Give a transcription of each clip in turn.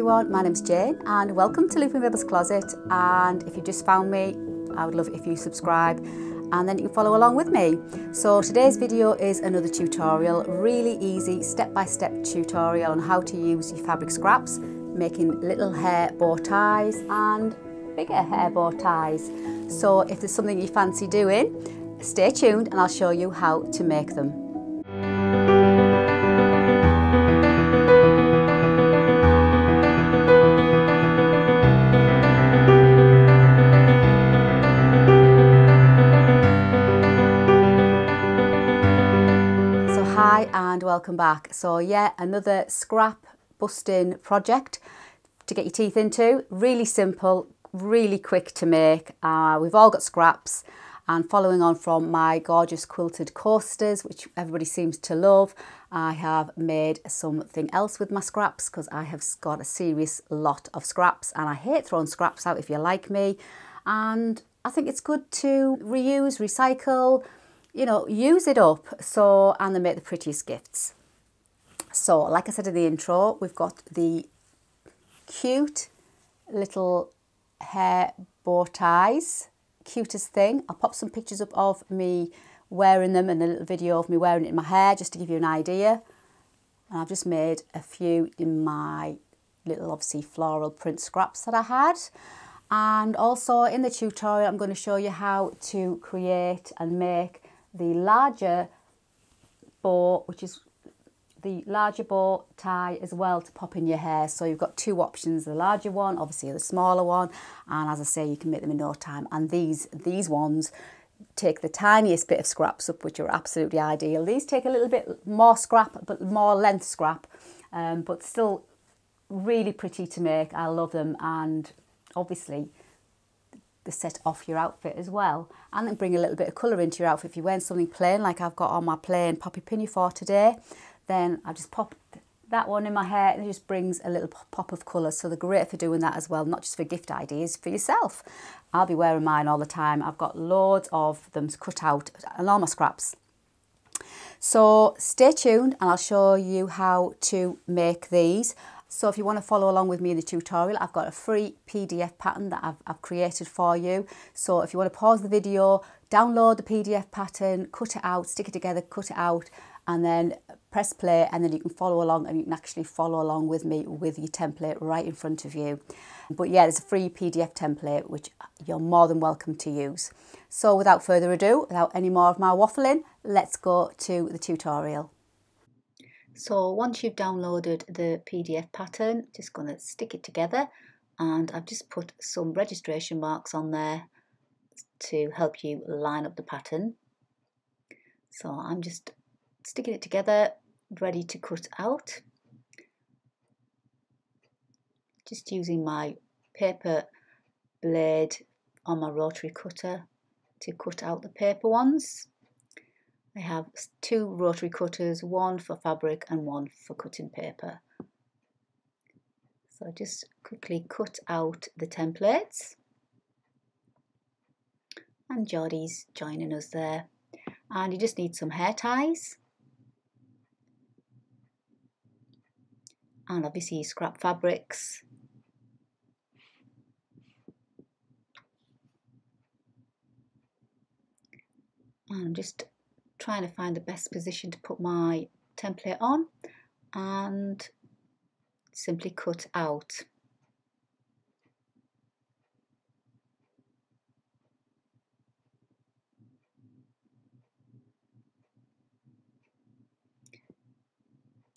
everyone, my name's Jayne and welcome to Loopy Mabel's Closet and if you just found me, I would love it if you subscribe and then you can follow along with me. So today's video is another tutorial, really easy step-by-step -step tutorial on how to use your fabric scraps, making little hair bow ties and bigger hair bow ties. So if there's something you fancy doing, stay tuned and I'll show you how to make them. And welcome back. So yeah, another scrap busting project to get your teeth into. Really simple, really quick to make. Uh, we've all got scraps and following on from my gorgeous quilted coasters, which everybody seems to love, I have made something else with my scraps because I have got a serious lot of scraps and I hate throwing scraps out if you're like me. And I think it's good to reuse, recycle, you know, use it up so and then make the prettiest gifts. So, like I said in the intro, we've got the cute little hair bow ties, cutest thing. I'll pop some pictures up of me wearing them and a little video of me wearing it in my hair just to give you an idea. And I've just made a few in my little obviously floral print scraps that I had. And also in the tutorial, I'm going to show you how to create and make the larger bow, which is the larger bow tie as well to pop in your hair. So you've got two options, the larger one, obviously the smaller one. And as I say, you can make them in no time. And these, these ones take the tiniest bit of scraps up, which are absolutely ideal. These take a little bit more scrap, but more length scrap, um, but still really pretty to make. I love them. And obviously set off your outfit as well. And then bring a little bit of colour into your outfit. If you're wearing something plain like I've got on my plain poppy pinafore today then I just pop that one in my hair. And it just brings a little pop of colour. So they're great for doing that as well not just for gift ideas for yourself. I'll be wearing mine all the time. I've got loads of them cut out and all my scraps. So stay tuned and I'll show you how to make these so if you want to follow along with me in the tutorial, I've got a free PDF pattern that I've, I've created for you. So if you want to pause the video, download the PDF pattern, cut it out, stick it together, cut it out, and then press play and then you can follow along and you can actually follow along with me with your template right in front of you. But yeah, there's a free PDF template which you're more than welcome to use. So without further ado, without any more of my waffling, let's go to the tutorial. So once you've downloaded the PDF pattern, just going to stick it together and I've just put some registration marks on there to help you line up the pattern. So I'm just sticking it together, ready to cut out. Just using my paper blade on my rotary cutter to cut out the paper ones. I have two rotary cutters, one for fabric and one for cutting paper. So I just quickly cut out the templates. And Geordie's joining us there. And you just need some hair ties. And obviously scrap fabrics. And just trying to find the best position to put my template on and simply cut out.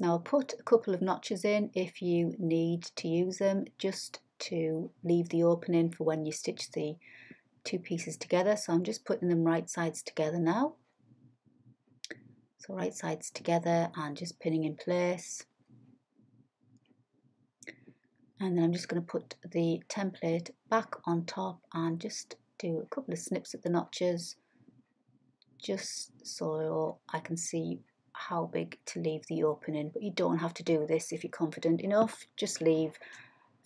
Now I'll put a couple of notches in if you need to use them just to leave the opening for when you stitch the two pieces together. So I'm just putting them right sides together now. So right sides together and just pinning in place. And then I'm just going to put the template back on top and just do a couple of snips at the notches just so I can see how big to leave the opening. But you don't have to do this if you're confident enough. Just leave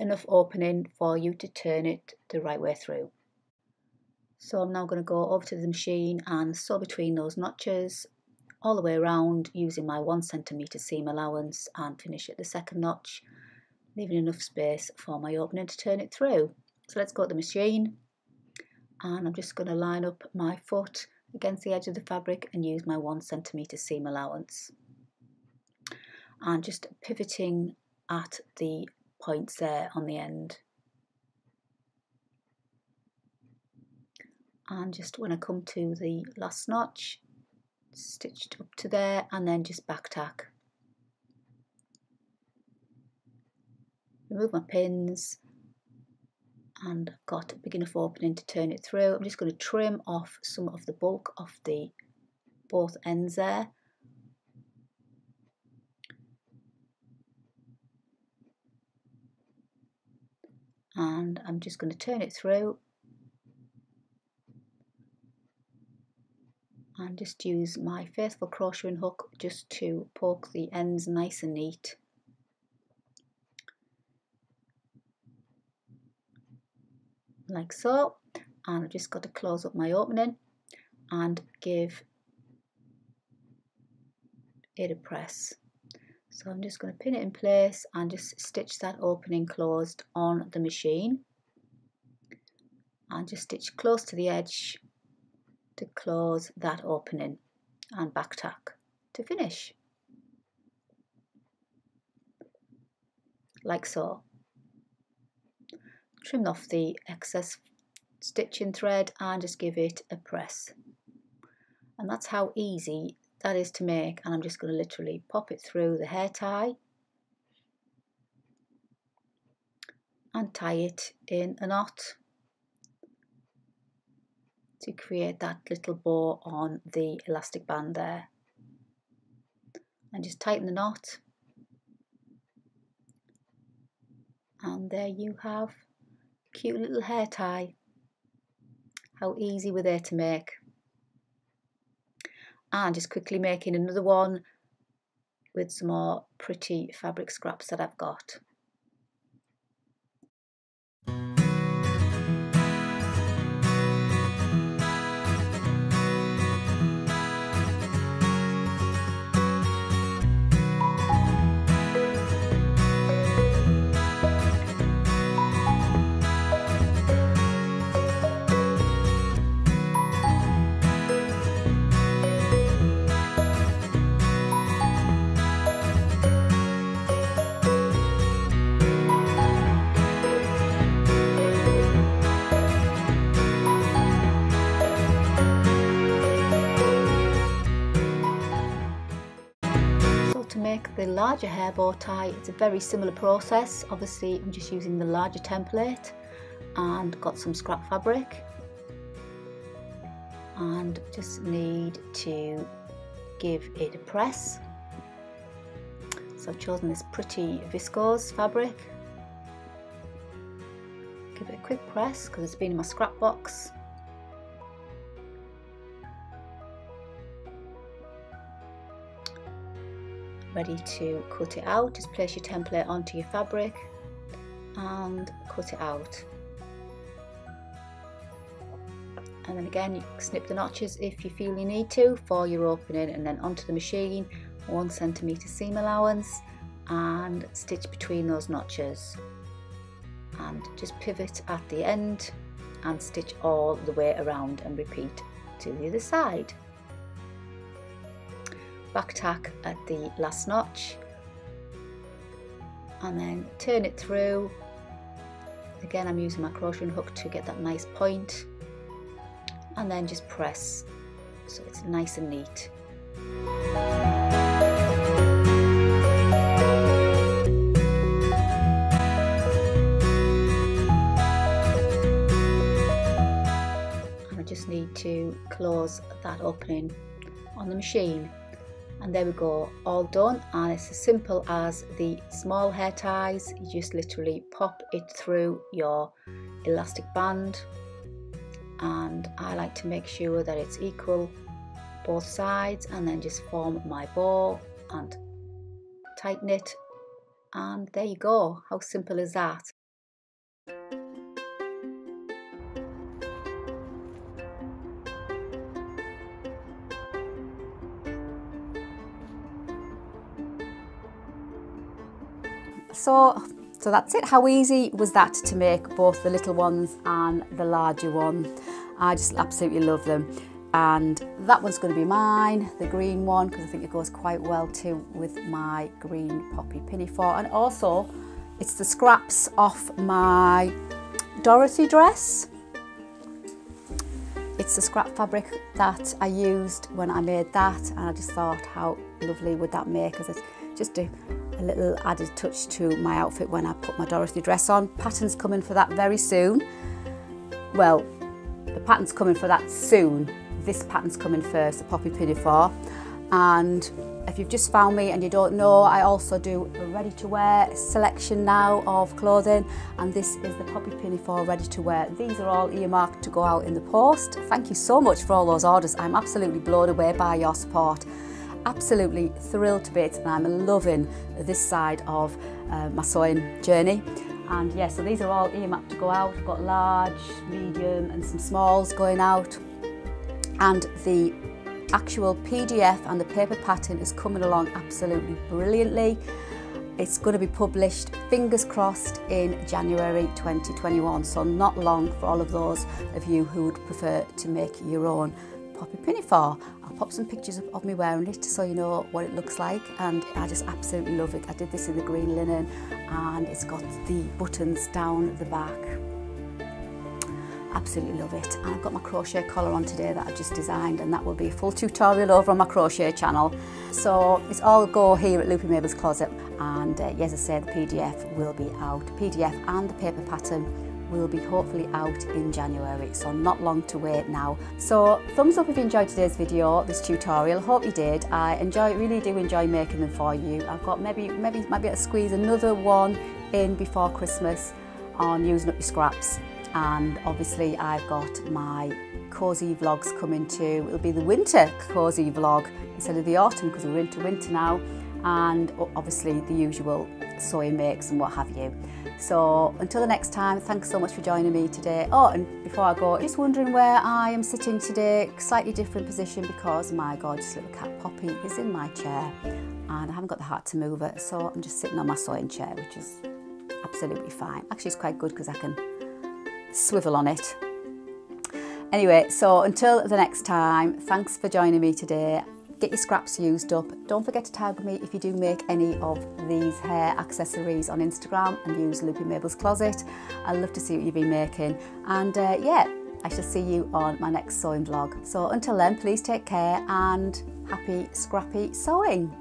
enough opening for you to turn it the right way through. So I'm now going to go over to the machine and sew between those notches all the way around using my one centimeter seam allowance and finish at the second notch leaving enough space for my opening to turn it through. So let's go to the machine and I'm just going to line up my foot against the edge of the fabric and use my one centimetre seam allowance. And just pivoting at the points there on the end. And just when I come to the last notch, stitched up to there and then just back tack. Remove my pins and I've got a big enough opening to turn it through. I'm just going to trim off some of the bulk of the both ends there. And I'm just going to turn it through just use my faithful crocheting hook just to poke the ends nice and neat. like so and I've just got to close up my opening and give it a press. So I'm just going to pin it in place and just stitch that opening closed on the machine and just stitch close to the edge to close that opening and back tack to finish. Like so. Trim off the excess stitching thread and just give it a press. And that's how easy that is to make and I'm just going to literally pop it through the hair tie. And tie it in a knot to create that little bow on the elastic band there and just tighten the knot and there you have cute little hair tie. How easy were they to make. And just quickly making another one with some more pretty fabric scraps that I've got. The larger hair bow tie, it's a very similar process. Obviously, I'm just using the larger template and got some scrap fabric and just need to give it a press. So I've chosen this pretty viscose fabric. Give it a quick press because it's been in my scrap box ready to cut it out. Just place your template onto your fabric and cut it out. And then again you snip the notches if you feel you need to for your opening and then onto the machine one centimeter seam allowance and stitch between those notches. And just pivot at the end and stitch all the way around and repeat to the other side back tack at the last notch. And then turn it through. Again I'm using my crochet hook to get that nice point. And then just press so it's nice and neat. And I just need to close that opening on the machine and there we go all done. And it's as simple as the small hair ties. You just literally pop it through your elastic band. And I like to make sure that it's equal both sides and then just form my bow and tighten it. And there you go. How simple is that So So that's it. How easy was that to make both the little ones and the larger one? I just absolutely love them. And that one's going to be mine, the green one, because I think it goes quite well too with my green poppy pinafore. And also, it's the scraps off my Dorothy dress. It's the scrap fabric that I used when I made that and I just thought how lovely would that make as it's just a, a little added touch to my outfit when I put my Dorothy dress on. Pattern's coming for that very soon. Well, the pattern's coming for that soon. This pattern's coming first, the Poppy Pinafore. And if you've just found me and you don't know, I also do a ready to wear selection now of clothing and this is the Poppy Pinafore ready to wear. These are all earmarked to go out in the post. Thank you so much for all those orders. I'm absolutely blown away by your support. Absolutely thrilled to bits and I'm loving this side of uh, my sewing journey. And yeah, so these are all earmarked to go out. I've got large, medium and some smalls going out. And the actual PDF and the paper pattern is coming along absolutely brilliantly. It's going to be published, fingers crossed, in January 2021, so not long for all of those of you who would prefer to make your own Poppy Pinafore. I'll pop some pictures of, of me wearing it so you know what it looks like and I just absolutely love it. I did this in the green linen and it's got the buttons down the back. Absolutely love it. And I've got my crochet collar on today that I've just designed and that will be a full tutorial over on my crochet channel. So it's all go here at Loopy Mabel's Closet and uh, as I say the PDF will be out. PDF and the paper pattern will be hopefully out in January so not long to wait now. So thumbs up if you enjoyed today's video this tutorial. Hope you did. I enjoy really do enjoy making them for you. I've got maybe maybe might be able to squeeze another one in before Christmas on using up your scraps. And obviously I've got my cosy vlogs coming too. It'll be the winter cosy vlog instead of the autumn because we're into winter now. And obviously the usual sewing mix and what have you. So until the next time, thanks so much for joining me today. Oh, and before I go, just wondering where I am sitting today, slightly different position because my gorgeous little cat Poppy is in my chair and I haven't got the heart to move it, so I'm just sitting on my sewing chair, which is absolutely fine. Actually, it's quite good because I can swivel on it. Anyway, so until the next time, thanks for joining me today. Get your scraps used up. Don't forget to tag me if you do make any of these hair accessories on Instagram and use Loopy Mabel's Closet. I'd love to see what you've been making. And uh, yeah, I shall see you on my next sewing vlog. So until then, please take care and happy scrappy sewing.